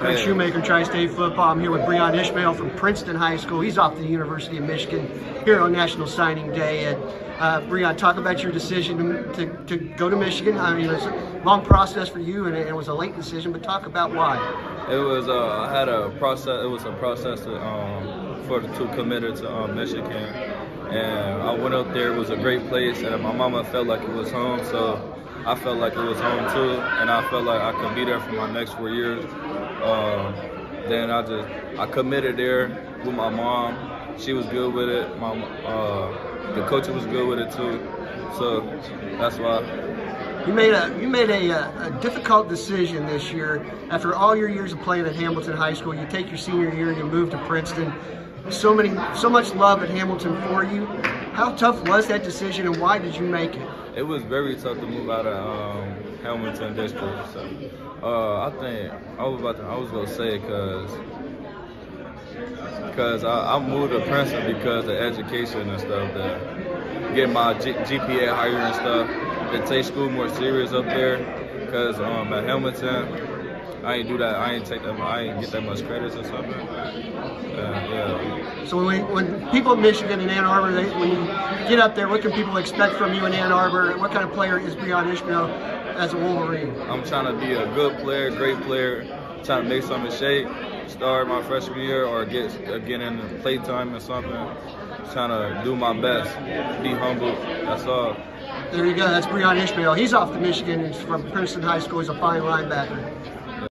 Hey. Shoemaker, Tri-State Football. I'm here with Breeon Ishmail from Princeton High School. He's off to the University of Michigan here on National Signing Day. And uh, Breeon, talk about your decision to, to, to go to Michigan. I mean, it's a long process for you, and it, it was a late decision. But talk about why. It was uh, I had a process. It was a process to, um, for to committed to um, Michigan, and I went up there. It was a great place, and my mama felt like it was home. So I felt like it was home too, and I felt like I could be there for my next four years. Um, then I just I committed there with my mom. She was good with it. My uh, the coach was good with it too. So that's why. You made a you made a, a, a difficult decision this year. After all your years of playing at Hamilton High School, you take your senior year and you move to Princeton. So many, so much love at Hamilton for you. How tough was that decision, and why did you make it? It was very tough to move out of um, Hamilton district. So uh, I think I was about to, I was gonna say because because I, I moved to Princeton because of education and stuff. To get my G- GPA higher and stuff. To take school more serious up there. Because um, at Hamilton. I ain't do that. I ain't take that. I ain't get that much credits or something. So when, we, when people in Michigan and Ann Arbor, they, when you get up there, what can people expect from you in Ann Arbor? What kind of player is Breeon Ishmail as a Wolverine? I'm trying to be a good player, great player, trying to make something shape, start my freshman year or get get in the playtime or something. Trying to do my best, be humble. That's all. There you go. That's Breeon Ishmail. He's off to Michigan. He's from Princeton High School. He's a fine linebacker.